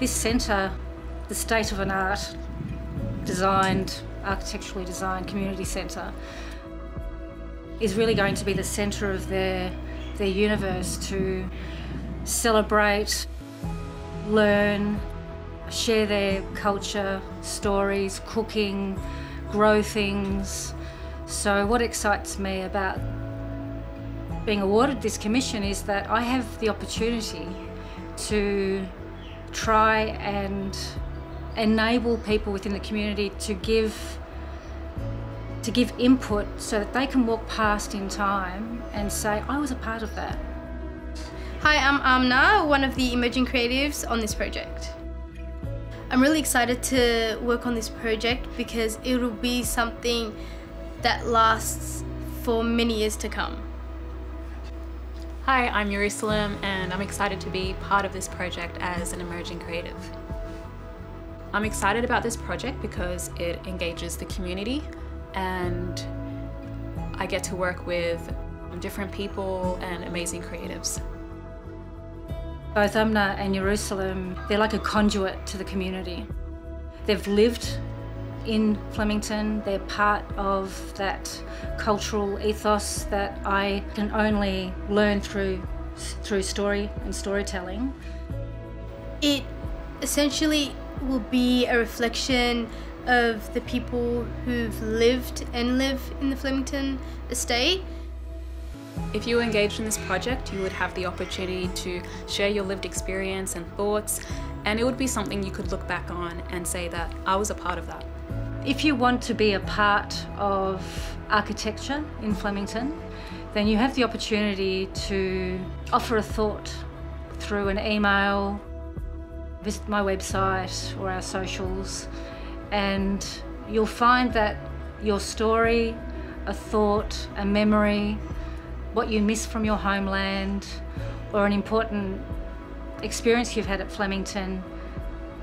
This centre, the state of an art, designed, architecturally designed community centre, is really going to be the centre of their, their universe to celebrate, learn, share their culture, stories, cooking, grow things. So, what excites me about being awarded this commission is that I have the opportunity to try and enable people within the community to give to give input so that they can walk past in time and say I was a part of that. Hi, I'm Amna, one of the emerging creatives on this project. I'm really excited to work on this project because it will be something that lasts for many years to come. Hi, I'm Jerusalem and I'm excited to be part of this project as an emerging creative. I'm excited about this project because it engages the community and I get to work with different people and amazing creatives. Both Amna and Jerusalem, they're like a conduit to the community. They've lived in Flemington, they're part of that cultural ethos that I can only learn through through story and storytelling. It essentially will be a reflection of the people who've lived and live in the Flemington estate. If you were engaged in this project, you would have the opportunity to share your lived experience and thoughts, and it would be something you could look back on and say that I was a part of that. If you want to be a part of architecture in Flemington, then you have the opportunity to offer a thought through an email, visit my website or our socials, and you'll find that your story, a thought, a memory, what you miss from your homeland, or an important experience you've had at Flemington,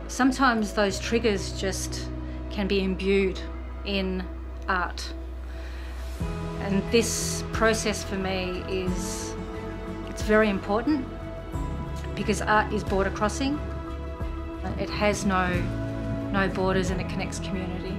sometimes those triggers just can be imbued in art. And this process for me is it's very important because art is border crossing. It has no no borders and it connects community.